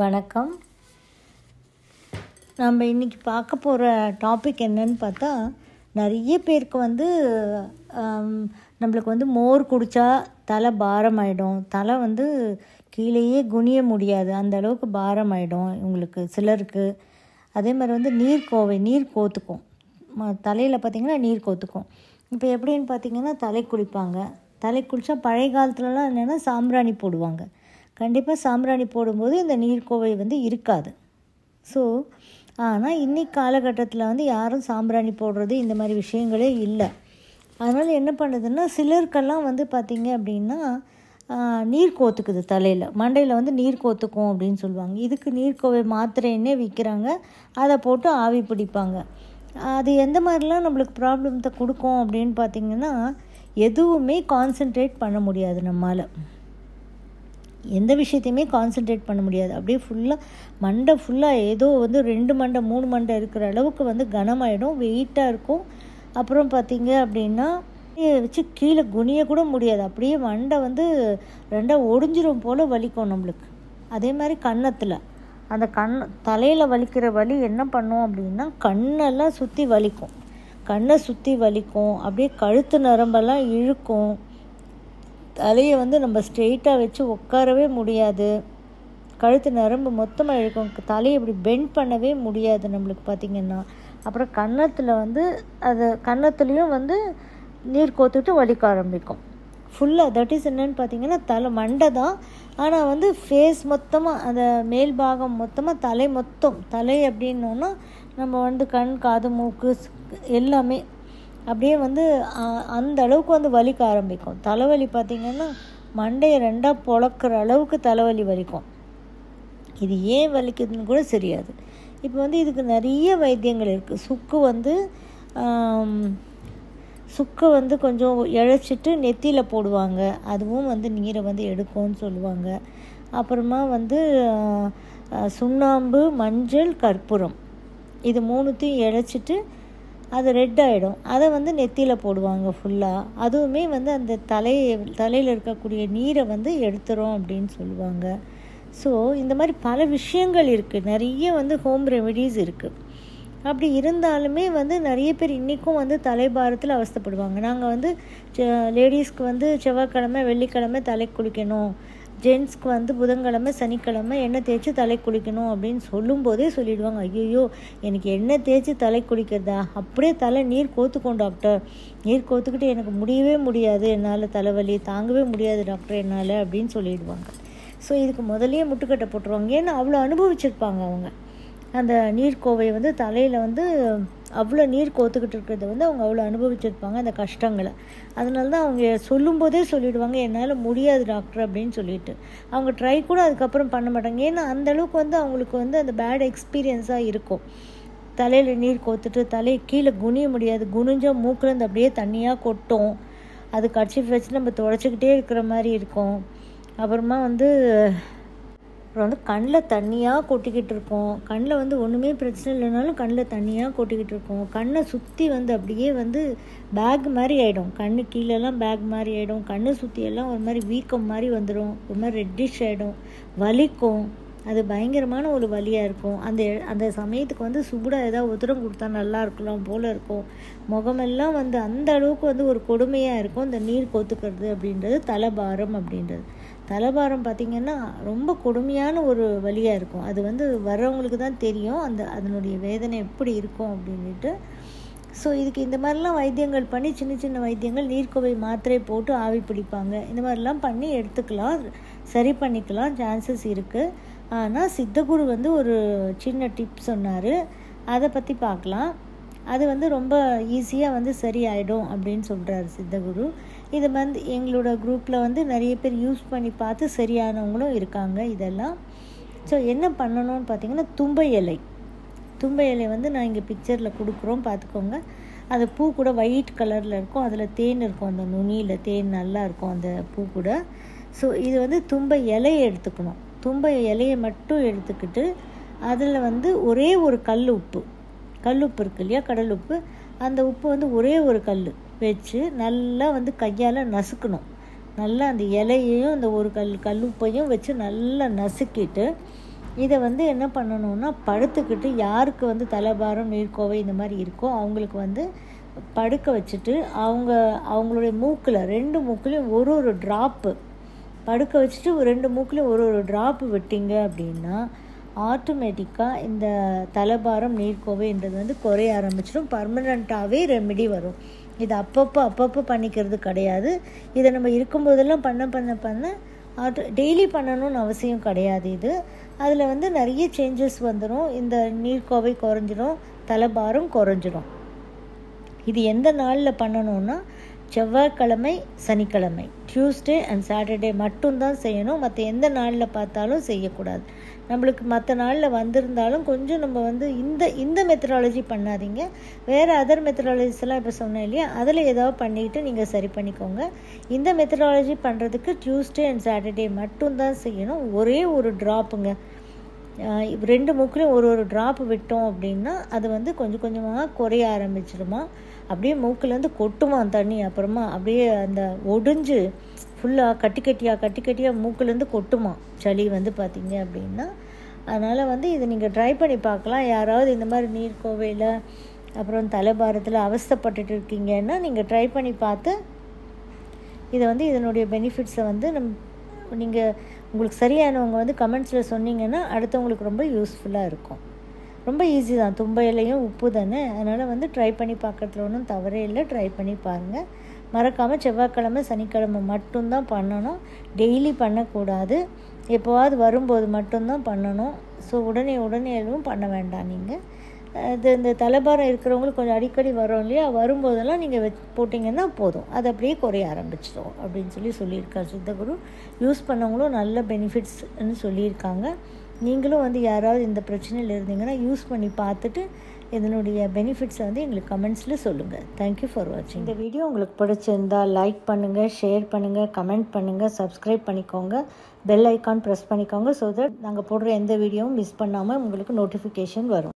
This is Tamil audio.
வணக்கம். நம்ம இன்றைக்கி பார்க்க போகிற டாபிக் என்னன்னு பார்த்தா நிறைய பேருக்கு வந்து நம்மளுக்கு வந்து மோர் குடித்தா தலை பாரமாயிடும். தலை வந்து கீழேயே குனிய முடியாது. அந்த அளவுக்கு பாரமாயிடும் இவங்களுக்கு சிலருக்கு. அதே மாதிரி வந்து நீர் கோவை நீர் கோத்துக்கும். தலையில் பார்த்திங்கன்னா நீர் கோத்துக்கும். இப்போ எப்படின்னு பார்த்தீங்கன்னா தலை குளிப்பாங்க. தலை குளித்தா பழைய காலத்துலலாம் என்னென்னா சாம்பிராணி போடுவாங்க. கண்டிப்பாக சாம்பிராணி போடும்போது இந்த நீர்க்கோவை வந்து இருக்காது. ஸோ ஆனால் இன்னைக்கு காலகட்டத்தில் வந்து யாரும் சாம்பிராணி போடுறது இந்த மாதிரி விஷயங்களே இல்லை. அதனால் என்ன பண்ணுதுன்னா சிலருக்கெல்லாம் வந்து பார்த்திங்க அப்படின்னா நீர் கோத்துக்குது தலையில். மண்டையில் வந்து நீர் கோத்துக்கும் அப்படின்னு சொல்லுவாங்க. இதுக்கு நீர்க்கோவை மாத்திரைன்னே விற்கிறாங்க அதை போட்டு ஆவி பிடிப்பாங்க. அது எந்த மாதிரிலாம் நம்மளுக்கு ப்ராப்ளத்தை கொடுக்கும் அப்படின்னு பார்த்திங்கன்னா எதுவுமே கான்சென்ட்ரேட் பண்ண முடியாது நம்மளால் எந்த விஷயத்தையுமே கான்சென்ட்ரேட் பண்ண முடியாது. அப்படியே ஃபுல்லாக மண்டை ஃபுல்லாக ஏதோ வந்து ரெண்டு மண்டை மூணு மண்டை இருக்கிற அளவுக்கு வந்து கனமாயிடும் வெயிட்டாக இருக்கும். அப்புறம் பார்த்தீங்க அப்படின்னா வச்சு கீழே குனிய கூட முடியாது. அப்படியே மண்டை வந்து ரெண்டாக ஒடிஞ்சிரும் போல் வலிக்கும் நம்மளுக்கு. அதே மாதிரி கன்னத்தில். அந்த கண் தலையில் வலிக்கிற வலி என்ன பண்ணும் அப்படின்னா கண்ணெல்லாம் சுற்றி வலிக்கும். கண்ணை சுற்றி வலிக்கும். அப்படியே கழுத்து நரம்பெல்லாம் இழுக்கும். தலையை வந்து நம்ம ஸ்ட்ரெயிட்டாக வச்சு உட்காரவே முடியாது. கழுத்து நரம்பு மொத்தமாக இழுக்கும். தலையை இப்படி பெண்ட் பண்ணவே முடியாது நம்மளுக்கு பார்த்திங்கன்னா அப்புறம் கன்னத்தில் வந்து அது கன்னத்துலேயும் வந்து நீர் கோத்துட்டு வலிக்க ஆரம்பிக்கும். ஃபுல்லாக தட் இஸ் என்னன்னு பார்த்தீங்கன்னா தலை மண்டை தான். ஆனால் வந்து ஃபேஸ் மொத்தமாக அந்த மேல் பாகம் மொத்தமாக தலை மொத்தம். தலை அப்படின்னோன்னா நம்ம வந்து கண் காது மூக்கு எல்லாமே அப்படியே வந்து அ- அந்த அளவுக்கு வந்து வலிக்க ஆரம்பிக்கும். தலைவலி பார்த்திங்கன்னா மண்டையை ரெண்டாக பொழக்கிற அளவுக்கு தலைவலி வலிக்கும். இது ஏன் வலிக்குதுன்னு கூட தெரியாது. இப்போ வந்து இதுக்கு நிறைய வைத்தியங்கள் இருக்குது சுக்கு வந்து சுக்கை சுக்கு வந்து கொஞ்சம் இழைச்சிட்டு நெத்தியில் போடுவாங்க. அதுவும் வந்து நீரை வந்து எடுக்கும்னு சொல்லுவாங்க. அப்புறமா வந்து சுண்ணாம்பு மஞ்சள் கற்பூரம். இது மூணுத்தையும் இழைச்சிட்டு அது ரெட் ஆகிடும் அதை வந்து நெத்தியில் போடுவாங்க ஃபுல்லாக அதுவுமே வந்து அந்த தலையை தலையில் இருக்கக்கூடிய நீரை வந்து எடுத்துரும் அப்படின்னு சொல்லுவாங்க. ஸோ இந்த மாதிரி பல விஷயங்கள் இருக்குது நிறைய வந்து ஹோம் ரெமெடிஸ் இருக்குது அப்படி இருந்தாலுமே வந்து நிறைய பேர் இன்றைக்கும் வந்து தலைபாரத்தில் அவஸ்தைப்படுவாங்க. நாங்கள் வந்து லேடிஸ்க்கு வந்து செவ்வாய்க்கிழமை வெள்ளிக்கிழமை தலை குளிக்கணும். ஜென்ஸ்க்கு வந்து புதன்கிழமை சனிக்கிழமை எண்ணெய் தேய்ச்சி தலை குளிக்கணும் அப்படின்னு சொல்லும்போதே சொல்லிடுவாங்க. ஐயோ எனக்கு எண்ணெய் தேய்ச்சி தலை குளிக்கிறதா? அப்படியே தலை நீர் கோத்துக்கும் டாக்டர். நீர் கோத்துக்கிட்டு எனக்கு முடியவே முடியாது. என்னால் தலைவலி தாங்கவே முடியாது டாக்டர் என்னால் அப்படின்னு சொல்லிடுவாங்க. ஸோ இதுக்கு முதலே முட்டுக்கட்டை போட்டுருவாங்க. ஏன்னா அவ்வளோ அனுபவிச்சிருப்பாங்க அவங்க. அந்த நீர்க்கோவை வந்து தலையில் வந்து அவ்வளோ நீர் கோத்துக்கிட்டு இருக்கிறத வந்து அவங்க அவ்வளோ அனுபவிச்சிருப்பாங்க அந்த கஷ்டங்களை. அதனால தான் அவங்க சொல்லும்போதே சொல்லிடுவாங்க என்னால் முடியாது டாக்டர் அப்படின்னு சொல்லிட்டு. அவங்க ட்ரை கூட அதுக்கப்புறம் பண்ண மாட்டாங்க. ஏன்னா அந்தளவுக்கு வந்து அவங்களுக்கு வந்து அந்த பேட் எக்ஸ்பீரியன்ஸாக இருக்கும். தலையில் நீர் கோத்துட்டு தலையை கீழே குனிய முடியாது. குனிஞ்சா மூக்குலேருந்து அப்படியே தண்ணியாக கொட்டும். அது கட்சி வச்சு நம்ம துடைச்சிக்கிட்டே இருக்கிற மாதிரி இருக்கும். அப்புறமா வந்து அப்புறம் வந்து கண்ணில் தண்ணியாக கொட்டிக்கிட்டு இருக்கோம். கண்ணில் வந்து ஒன்றுமே பிரச்சனை இல்லைனாலும் கண்ணில் தண்ணியாக கொட்டிக்கிட்டு இருக்கோம். கண்ணை சுற்றி வந்து அப்படியே வந்து பேக் மாதிரி ஆகிடும் கண்ணு கீழெல்லாம் பேக் மாதிரி ஆகிடும் கண்ணை சுற்றியெல்லாம் ஒரு மாதிரி வீக்கம் மாதிரி வந்துடும் ஒரு மாதிரி ரெட்டிஷ் ஆகிடும் வலிக்கும். அது பயங்கரமான ஒரு வலியாக இருக்கும். அந்த அந்த சமயத்துக்கு வந்து சுகுடாக ஏதாவது உத்தரம் கொடுத்தா நல்லா இருக்கலாம் போல் இருக்கும். முகமெல்லாம் வந்து அந்த அளவுக்கு வந்து ஒரு கொடுமையாக இருக்கும். இந்த நீர் கொத்துக்கிறது அப்படின்றது தலைபாரம் அப்படின்றது. தலைபாரம் பார்த்திங்கன்னா ரொம்ப கொடுமையான ஒரு வழியாக இருக்கும். அது வந்து வர்றவங்களுக்கு தான் தெரியும். அந்த அதனுடைய வேதனை எப்படி இருக்கும் அப்படின்ட்டு ஸோ இதுக்கு இந்த மாதிரிலாம் வைத்தியங்கள் பண்ணி சின்ன சின்ன வைத்தியங்கள் நீர்க்கோவை மாத்திரை போட்டு ஆவி பிடிப்பாங்க. இந்த மாதிரிலாம் பண்ணி எடுத்துக்கலாம். சரி பண்ணிக்கலாம். சான்சஸ் இருக்குது ஆனால் சித்தகுரு வந்து ஒரு சின்ன டிப் சொன்னார். அதை பற்றி பார்க்கலாம் அது வந்து ரொம்ப ஈஸியாக வந்து சரியாயிடும் அப்படின்னு சொல்கிறாரு சித்தகுரு. இது வந்து எங்களோட குரூப்பில் வந்து நிறைய பேர் யூஸ் பண்ணி பார்த்து சரியானவங்களும் இருக்காங்க இதெல்லாம். ஸோ என்ன பண்ணணும்னு பார்த்தீங்கன்னா தும்பை இலை. தும்பை இலை வந்து நான் இங்கே பிக்சரில் கொடுக்குறோம் பார்த்துக்கோங்க. அது பூ கூட ஒயிட் கலரில் இருக்கும். அதில் தேன் இருக்கும். அந்த நுனியில் தேன் நல்லா இருக்கும் அந்த பூ கூட. ஸோ இது வந்து தும்பை இலையை எடுத்துக்கணும். தும்பை இலையை மட்டும் எடுத்துக்கிட்டு அதில் வந்து ஒரே ஒரு கல் உப்பு. கல் உப்பு இருக்கு இல்லையா? கடல் உப்பு. அந்த உப்பு வந்து ஒரே ஒரு கல் வச்சு நல்லா வந்து கையால் நசுக்கணும். நல்லா அந்த இலையையும் அந்த ஒரு கல் கல்லுப்பையும் வச்சு நல்லா நசுக்கிட்டு இதை வந்து என்ன பண்ணணும்னா படுத்துக்கிட்டு யாருக்கு வந்து தலைபாரம் நீர்க்கோவை இந்த மாதிரி இருக்கோ அவங்களுக்கு வந்து படுக்க வச்சுட்டு அவங்க அவங்களுடைய மூக்கில் ரெண்டு மூக்குலேயும் ஒரு ஒரு ட்ராப்பு படுக்க வச்சுட்டு ஒரு ரெண்டு மூக்குலேயும் ஒரு ஒரு ட்ராப்பு விட்டீங்க அப்படின்னா ஆட்டோமேட்டிக்காக இந்த தலைபாரம் நீர்க்கோவைன்றது வந்து குறைய ஆரம்பிச்சிடும். பர்மனண்ட்டாகவே ரெமெடி வரும். இது அப்பப்போ அப்பப்போ பண்ணிக்கிறது கிடையாது. இதை நம்ம இருக்கும்போதெல்லாம் பண்ண பண்ண பண்ண ஆட்டோ டெய்லி பண்ணணும்னு அவசியம் கிடையாது இது. அதில் வந்து நிறைய சேஞ்சஸ் வந்துடும் இந்த நீர்க்கோவை குறைஞ்சிரும் தலைபாரம் குறைஞ்சிரும். இது எந்த நாளில் பண்ணணும்னா செவ்வாய்க்கிழமை சனிக்கிழமை. டியூஸ்டே அண்ட் சாட்டர்டே மட்டும்தான் செய்யணும். மற்ற எந்த நாளில் பார்த்தாலும் செய்யக்கூடாது. நம்மளுக்கு மற்ற நாளில் வந்திருந்தாலும் கொஞ்சம் நம்ம வந்து இந்த இந்த மெத்தடாலஜி பண்ணாதீங்க. வேறு அதர் மெத்தடாலஜிஸ்லாம் இப்போ சொன்னேன் இல்லையா? அதில் ஏதாவது பண்ணிக்கிட்டு நீங்கள் சரி பண்ணிக்கோங்க. இந்த மெத்தடாலஜி பண்ணுறதுக்கு டியூஸ்டே அண்ட் சாட்டர்டே மட்டும்தான் செய்யணும். ஒரே ஒரு ட்ராப்புங்க ரெண்டு மூக்கிலையும் ஒரு ஒரு ட்ராப் விட்டோம் அப்படின்னா அது வந்து கொஞ்சம் கொஞ்சமாக குறைய ஆரம்பிச்சிடுமா அப்படியே மூக்குலேருந்து கொட்டுமா தண்ணி? அப்புறமா அப்படியே அந்த ஒடிஞ்சு ஃபுல்லாக கட்டி கட்டியாக கட்டி கட்டியாக மூக்குலேருந்து கொட்டுமா? சளி வந்து பார்த்திங்க அப்படின்னா அதனால் வந்து இதை நீங்கள் ட்ரை பண்ணி பார்க்கலாம். யாராவது இந்த மாதிரி நீர்க்கோவையில் அப்புறம் தலைபாரத்தில் அவஸ்தப்பட்டுட்டு இருக்கீங்கன்னா நீங்கள் ட்ரை பண்ணி பார்த்து இதை வந்து இதனுடைய பெனிஃபிட்ஸை வந்து நம் நீங்கள் உங்களுக்கு சரியானவங்க வந்து கமெண்ட்ஸில் சொன்னீங்கன்னா அடுத்தவங்களுக்கு ரொம்ப யூஸ்ஃபுல்லாக இருக்கும். ரொம்ப ஈஸி தான். தும்ப இலையும் உப்பு தானே? அதனால் வந்து ட்ரை பண்ணி பார்க்குறதுல ஒன்றும் தவறே இல்லை. ட்ரை பண்ணி பாருங்கள் மறக்காமல் செவ்வாய்க்கிழமை சனிக்கிழமை மட்டும்தான் பண்ணணும். டெய்லி பண்ணக்கூடாது. எப்போவாது வரும்போது மட்டும்தான் பண்ணணும். ஸோ உடனே உடனே எதுவும் பண்ண வேண்டாம் நீங்கள் இது இந்த தலைபாரம் இருக்கிறவங்களுக்கு கொஞ்சம் அடிக்கடி வரும் இல்லையா? வரும்போதெல்லாம் நீங்கள் வச் போட்டிங்கன்னா போதும். அது அப்படியே குறைய ஆரம்பிச்சிடும் அப்படின்னு சொல்லி சொல்லியிருக்கார் சித்தகுரு. யூஸ் பண்ணவங்களும் நல்ல பெனிஃபிட்ஸ்ன்னு சொல்லியிருக்காங்க. நீங்களும் வந்து யாராவது இந்த பிரச்சனையில் இருந்தீங்கன்னா யூஸ் பண்ணி பார்த்துட்டு இதனுடைய பெனிஃபிட்ஸை வந்து எங்களுக்கு கமெண்ட்ஸில் சொல்லுங்கள் தேங்க்யூ ஃபார் வாட்சிங் இந்த வீடியோ உங்களுக்கு பிடிச்சிருந்தா லைக் பண்ணுங்கள் ஷேர் பண்ணுங்கள் கமெண்ட் பண்ணுங்கள் சப்ஸ்கிரைப் பண்ணிக்கோங்க. பெல் ஐக்கான் ப்ரெஸ் பண்ணிக்கோங்க ஸோ தட் நாங்கள் போடுற எந்த வீடியோவும் மிஸ் பண்ணாமல் உங்களுக்கு நோட்டிஃபிகேஷன் வரும்.